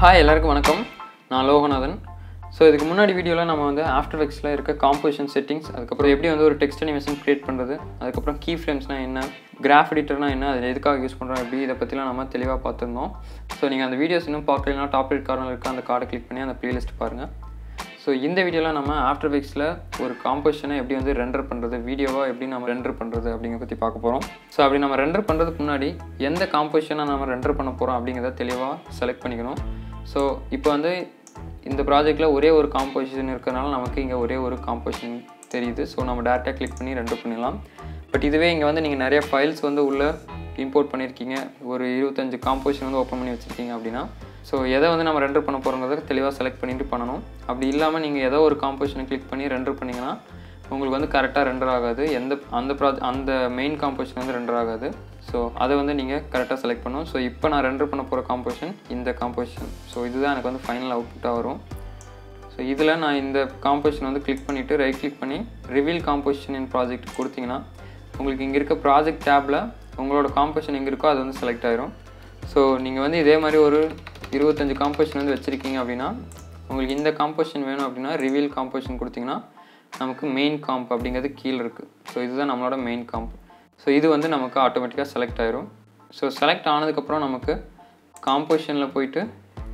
Hi எல்லாருக்கும் வணக்கம். நான் லோகநாதன். ஸோ இதுக்கு முன்னாடி வீடியோவில் நம்ம வந்து ஆஃப்டர் எக்ஸில் இருக்க காம்போசிஷன் செட்டிங்ஸ் அதுக்கப்புறம் எப்படி வந்து ஒரு டெக்ஸ்ட் அனிமேஷன் க்ரியேட் பண்ணுறது அதுக்கப்புறம் கீ ஃப்ரேம்ஸ்னால் என்ன கிராஃப் எடிட்டர்னால் என்ன அது எதுக்காக யூஸ் பண்ணுறோம் எப்படி இதை பற்றிலாம் நம்ம தெளிவாக பார்த்துருந்தோம். ஸோ நீங்கள் அந்த வீடியோஸ் இன்னும் பார்க்கலனா டாப் ரைட் கார்னர் இருக்க அந்த கார்டை கிளிக் பண்ணி அந்த ப்ளேலிஸ்ட் பாருங்கள் ஸோ இந்த வீடியோவில் நம்ம ஆஃப்டர் எஃபெக்ட்ஸில் ஒரு காம்போசிஷனை எப்படி வந்து ரெண்டர் பண்ணுறது வீடியோவாக எப்படி நம்ம ரெண்டர் பண்ணுறது அப்படிங்கிற பற்றி பார்க்க போகிறோம் ஸோ அப்படி நம்ம ரெண்டர் பண்ணுறதுக்கு முன்னாடி எந்த காம்போசிஷனை நம்ம ரெண்டர் பண்ண போகிறோம் அப்படிங்கிறத தெளிவாக செலக்ட் பண்ணிக்கணும். ஸோ இப்போ வந்து இந்த ப்ராஜெக்ட்டில் ஒரே ஒரு காம்போசிஷன் இருக்கிறனால நமக்கு இங்கே ஒரே ஒரு காம்போசிஷன் தெரியுது. ஸோ நம்ம டேரெக்டாக கிளிக் பண்ணி ரெண்டர் பண்ணிடலாம். பட் இதுவே இங்கே வந்து நீங்கள் நிறைய ஃபைல்ஸ் வந்து உள்ளே இம்போர்ட் பண்ணியிருக்கீங்க ஒரு இருபத்தஞ்சு காம்போசிஷன் வந்து ஓப்பன் பண்ணி வச்சுருக்கீங்க அப்படின்னா ஸோ எதை வந்து நம்ம ரெண்டர் பண்ண போகிறோங்கிறத தெளிவாக செலக்ட் பண்ணிட்டு பண்ணணும். அப்படி இல்லாமல் நீங்கள் ஏதோ ஒரு காம்போசிஷனை கிளிக் பண்ணி ரெண்டர் பண்ணிங்கன்னா உங்களுக்கு வந்து கரெக்டாக ரெண்டர் ஆகாது. எந்த அந்த ப்ராஜெக்ட் அந்த மெயின் காம்போசிஷன் வந்து ரெண்டர் ஆகாது. ஸோ அதை வந்து நீங்கள் கரெக்டாக செலக்ட் பண்ணணும். ஸோ இப்போ நான் ரெண்டர் பண்ண போகிற காம்போசிஷன் இந்த காம்போசிஷன் ஸோ இதுதான் எனக்கு வந்து ஃபைனல் அவுட்புட்டாக வரும். ஸோ இதில் நான் இந்த காம்போசிஷன் வந்து கிளிக் பண்ணிவிட்டு ரைட் கிளிக் பண்ணி ரிவீல் காம்போசிஷன் இன் ப்ராஜெக்ட் கொடுத்தீங்கன்னா உங்களுக்கு இங்கே இருக்க ப்ராஜெக்ட் டேப்பில் உங்களோட காம்போசிஷன் எங்கே இருக்கோ அது வந்து செலக்ட் ஆயிரும். ஸோ நீங்கள் வந்து இதே மாதிரி ஒரு இருபத்தஞ்சு காம்போசிஷன் வந்து வச்சுருக்கீங்க அப்படின்னா உங்களுக்கு இந்த காம்போசிஷன் வேணும் அப்படின்னா ரிவீல் காம்போசிஷன் கொடுத்தீங்கன்னா நமக்கு மெயின் காம்ப் அப்படிங்கிறது கீழே இருக்குது ஸோ இதுதான் நம்மளோட மெயின் காம்ப் ஸோ இது வந்து நமக்கு ஆட்டோமேட்டிக்காக செலக்ட் ஆயிரும். ஸோ செலக்ட் ஆனதுக்கப்புறம் நமக்கு காம்போசிஷனில் போயிட்டு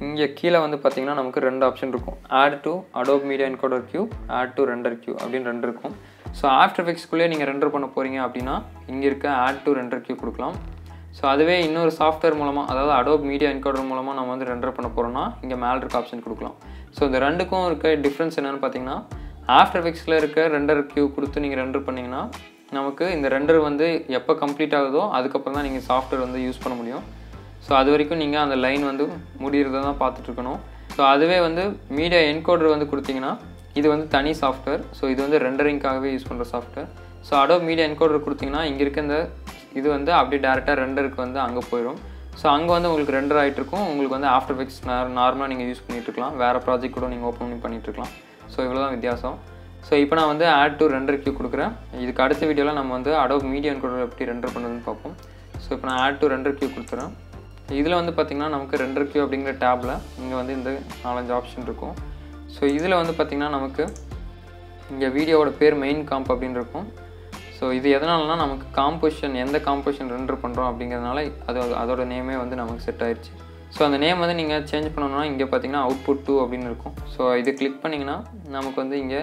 இங்கே கீழே வந்து பார்த்திங்கன்னா நமக்கு ரெண்டு ஆப்ஷன் இருக்கும். Add to Adobe media encoder queue add to render queue அப்படின்னு ரெண்டு இருக்கும். ஸோ ஆஃப்டர் எஃபெக்ட்ஸ்குள்ளேயே நீங்கள் ரெண்டர் பண்ண போகிறீங்க அப்படின்னா இங்கே இருக்க ஆட் டு ரெண்டர் கியூ கொடுக்கலாம். ஸோ அதுவே இன்னொரு சாஃப்ட்வேர் மூலமாக அதாவது அடோப் மீடியா என்கோடர் மூலமாக நம்ம வந்து ரெண்டர் பண்ண போகிறோம்னா இங்கே மேல் இருக்க ஆப்ஷன் கொடுக்கலாம். ஸோ இந்த ரெண்டுக்கும் இருக்க டிஃப்ரென்ஸ் என்னென்னு பார்த்தீங்கன்னா ஆஃப்டர் எஃபெக்ட்ஸில் இருக்க ரெண்டர் கியூ கொடுத்து நீங்கள் ரெண்டர் பண்ணிங்கன்னா நமக்கு இந்த ரெண்டர் வந்து எப்போ கம்ப்ளீட் ஆகுதோ அதுக்கப்புறம் தான் நீங்கள் சாஃப்ட்வேர் வந்து யூஸ் பண்ண முடியும். ஸோ அது வரைக்கும் நீங்கள் அந்த லைன் வந்து முடிகிறத தான் பார்த்துட்ருக்கணும் ஸோ அதுவே வந்து மீடியா என்கோடர் வந்து கொடுத்தீங்கன்னா இது வந்து தனி சாஃப்ட்வேர் ஸோ இது வந்து ரெண்டரிங்காகவே யூஸ் பண்ணுற software so Adobe media encoder கொடுத்தீங்கன்னா இங்கே இருக்க இந்த இது வந்து அப்படியே டேரெக்டாக ரெண்டருக்கு வந்து அங்கே போயிடும் ஸோ அங்கே வந்து உங்களுக்கு ரெண்டர் ஆகிட்டு இருக்கும் உங்களுக்கு வந்து ஆஃப்டர் எஃபெக்ட்ஸ் நார்மலாக நீங்கள் யூஸ் பண்ணிட்டுருக்கலாம். வேறு ப்ராஜெக்ட் கூட நீங்கள் ஓப்பன் பண்ணி பண்ணிட்டு இருக்கலாம் ஸோ இவ்வளோ தான் வித்தியாசம். ஸோ இப்போ நான் வந்து ஆட் டு ரெண்டர் கியூ கொடுக்குறேன். இதுக்கு அடுத்த வீடியோவில் நம்ம வந்து அடோப் மீடியம் கூட எப்படி ரெண்டர் பண்ணுறதுன்னு பார்ப்போம். ஸோ இப்போ நான் ஆட் டு ரெண்டர் கியூ கொடுத்துறேன். இதில் வந்து பார்த்திங்கன்னா நமக்கு ரெண்டர் கியூ அப்படிங்கிற டேப்பில் இங்கே வந்து இந்த நாலஞ்சு ஆப்ஷன் இருக்கும். ஸோ இதில் வந்து பார்த்திங்கன்னா நமக்கு இங்கே வீடியோவோட பேர் மெயின் காம்ப் அப்படின்னு இருக்கும். ஸோ இது எதனாலனா நமக்கு காம்போசிஷன் எந்த காம்போசிஷன் ரெண்டர் பண்ணுறோம் அப்படிங்கிறதுனால அது அதோட நேமே வந்து நமக்கு செட் ஆயிடுச்சு ஸோ அந்த நேம் வந்து நீங்கள் சேஞ்ச் பண்ணணும்னா இங்கே பார்த்தீங்கன்னா அவுட்புட் டூ அப்படின்னு இருக்கும். ஸோ இது கிளிக் பண்ணிங்கன்னா நமக்கு வந்து இங்கே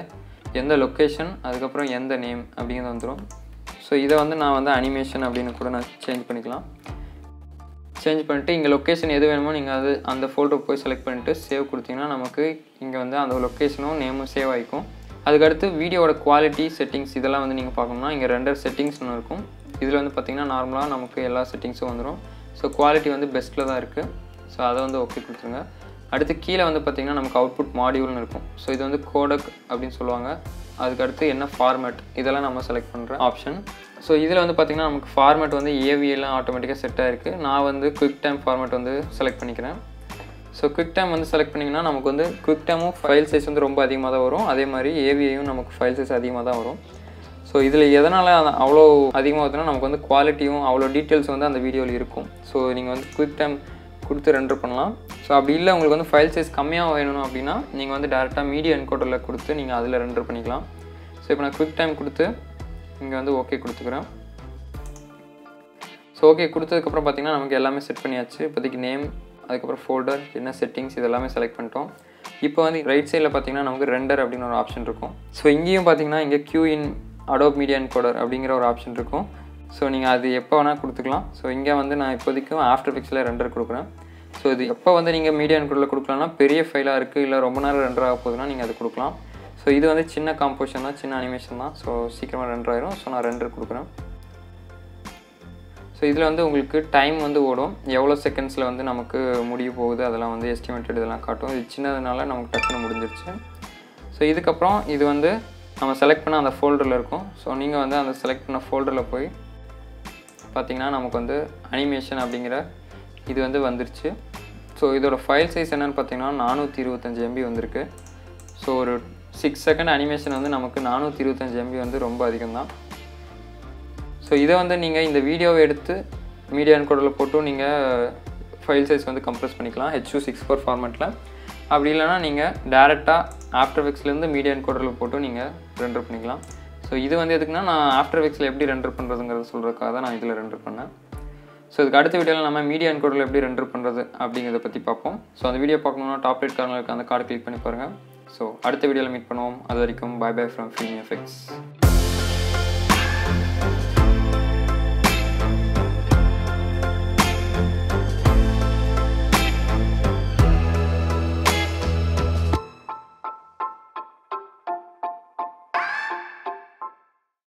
எந்த லொக்கேஷன் அதுக்கப்புறம் எந்த நேம் அப்படிங்கிறது வந்துடும் ஸோ இதை வந்து நான் வந்து அனிமேஷன் அப்படின்னு கூட நான் சேஞ்ச் பண்ணிக்கலாம். சேஞ்ச் பண்ணிட்டு இங்கே லொக்கேஷன் எது வேணுமோ நீங்கள் அது அந்த ஃபோட்டோ போய் செலக்ட் பண்ணிட்டு சேவ் கொடுத்தீங்கன்னா நமக்கு இங்கே வந்து அந்த லொக்கேஷனும் நேமும் சேவ் ஆகிக்கும். அதுக்கடுத்து வீடியோட குவாலிட்டி செட்டிங்ஸ் இதெல்லாம் வந்து நீங்கள் பார்க்கணும்னா இங்கே ரெண்டர் செட்டிங்ஸ்னு இருக்கும். இதில் வந்து பார்த்திங்கன்னா நார்மலாக நமக்கு எல்லா செட்டிங்ஸும் வந்துடும் ஸோ குவாலிட்டி வந்து பெஸ்ட்டில் தான் இருக்குது ஸோ அதை வந்து ஓகே கொடுத்துருங்க. அடுத்து கீழே வந்து பார்த்திங்கன்னா நமக்கு அவுட்புட் மாடியூல்னு இருக்கும். ஸோ இது வந்து கோடக் அப்படின்னு சொல்லுவாங்க. அதுக்கடுத்து என்ன ஃபார்மேட் இதெல்லாம் நம்ம செலக்ட் பண்ணுற ஆப்ஷன் ஸோ இதில் வந்து பார்த்திங்கன்னா நமக்கு ஃபார்மேட் வந்து ஏவிஎல்லாம் ஆட்டோமேட்டிக்காக செட் ஆகிருக்கு நான் வந்து குவிக் டைம் ஃபார்மேட் வந்து செலக்ட் பண்ணிக்கிறேன். ஸோ குவிக் டைம் வந்து செலக்ட் பண்ணிங்கன்னா நமக்கு வந்து குவிக் டைமும் ஃபைல் சைஸ் வந்து ரொம்ப அதிகமாக தான் வரும். அதே மாதிரி ஏவிஐயும் நமக்கு ஃபைல் சைஸ் அதிகமாக தான் வரும். ஸோ இதில் எதனால் அவ்வளோ அதிகமாக வருதுன்னா நமக்கு வந்து குவாலிட்டியும் அவ்வளோ டீட்டெயில்ஸ் வந்து அந்த வீடியோவில் இருக்கும். ஸோ நீங்கள் வந்து குவிக் டைம் கொடுத்து ரெண்டர் பண்ணலாம். ஸோ அப்படி இல்லை உங்களுக்கு வந்து ஃபைல் சைஸ் கம்மியாக வேணும் அப்படின்னா நீங்கள் வந்து டேரெக்டாக மீடியா என்கோட்டரில் கொடுத்து நீங்கள் அதில் ரெண்டர் பண்ணிக்கலாம். ஸோ இப்போ நான் குவிக் டைம் கொடுத்து இங்கே வந்து ஓகே கொடுத்துக்கிறேன். ஸோ ஓகே கொடுத்ததுக்கப்புறம் பார்த்திங்கன்னா நமக்கு எல்லாமே செட் பண்ணியாச்சு. இப்போதைக்கு நேம் அதுக்கப்புறம் ஃபோல்டர் என்ன செட்டிங்ஸ் இதெல்லாமே செலக்ட் பண்ணிட்டோம். இப்போ வந்து ரைட் சைடில் பார்த்தீங்கன்னா நமக்கு ரெண்டர் அப்படின்னு ஒரு ஆப்ஷன் இருக்கும். ஸோ இங்கேயும் பார்த்தீங்கன்னா இங்கே queue in Adobe media encoder அப்படிங்கிற ஒரு ஆப்ஷன் இருக்கும். ஸோ நீங்கள் அது எப்போ வேணால் கொடுத்துக்கலாம். ஸோ இங்கே வந்து நான் இப்போதைக்கும் ஆஃப்டர் பிக்ஸில் ரெண்டர் கொடுக்குறேன். ஸோ இது எப்போ வந்து நீங்கள் மீடியா என்கோடரில் கொடுக்கலாம்னா பெரிய ஃபைலாக இருக்குது இல்லை ரொம்ப நேரம் ரெண்டர் ஆக போகுதுன்னா நீங்கள் அது கொடுக்கலாம். ஸோ இது வந்து சின்ன காம்போசிஷன் தான் சின்ன அனிமேஷன் தான். ஸோ சீக்கிரமாக ரெண்டர் ஆயிரும். ஸோ நான் ரெண்டர் கொடுக்குறேன். ஸோ இதில் வந்து உங்களுக்கு டைம் வந்து ஓடும். எவ்வளோ செகண்ட்ஸில் வந்து நமக்கு முடிய போகுது அதெல்லாம் வந்து எஸ்டிமேட்டட் இதெல்லாம் காட்டும். இது சின்னதுனால நமக்கு டக்குன்னு முடிஞ்சிருச்சு. ஸோ இதுக்கப்புறம் இது வந்து நம்ம செலக்ட் பண்ண அந்த ஃபோல்டரில் இருக்கும். ஸோ நீங்கள் வந்து அந்த செலக்ட் பண்ண ஃபோல்டரில் போய் பார்த்திங்கன்னா நமக்கு வந்து அனிமேஷன் அப்படிங்கிற இது வந்து வந்துருச்சு. ஸோ இதோட ஃபைல் சைஸ் என்னென்னு பார்த்தீங்கன்னா நானூற்றி இருபத்தஞ்சி எம்பி வந்திருக்கு. ஸோ ஒரு சிக்ஸ் செகண்ட் அனிமேஷன் வந்து நமக்கு நானூற்றி இருபத்தஞ்சி எம்பி வந்து ரொம்ப அதிகம் தான் ஸோ இதை வந்து நீங்கள் இந்த வீடியோவை எடுத்து மீடியா என்கோடரில் போட்டும் நீங்கள் ஃபைல் சைஸ் வந்து கம்ப்ரஸ் பண்ணிக்கலாம். ஹெச் யூ சிக்ஸ் ஃபோர் ஃபார்மெட்டில் அப்படி இல்லைனா நீங்கள் டேரெக்டாக ஆஃப்டர் வெக்ஸ்லேருந்து மீடியா என்கோடரில் போட்டு நீங்கள் ரெண்டர் பண்ணிக்கலாம். ஸோ இது வந்து எதுக்குன்னா நான் ஆஃப்டர் வெக்ஸில் எப்படி ரெண்டர் பண்ணுறதுங்கிறத சொல்கிறதுக்காக தான் நான் இதில் ரெண்டர் பண்ணேன். ஸோ இதுக்கு அடுத்த வீடியோவில் நம்ம மீடியா என்கோடரில் எப்படி ரெண்டர் பண்ணுறது அப்படிங்கிறத பற்றி பார்ப்போம். ஸோ அந்த வீடியோ பார்க்கணுன்னா டாப் ரேட் கார்னருக்கு அந்த கார்டு கிளிக் பண்ணி பாருங்கள் ஸோ அடுத்த வீடியோவில் மீட் பண்ணுவோம். அது வரைக்கும் bye bye from film effects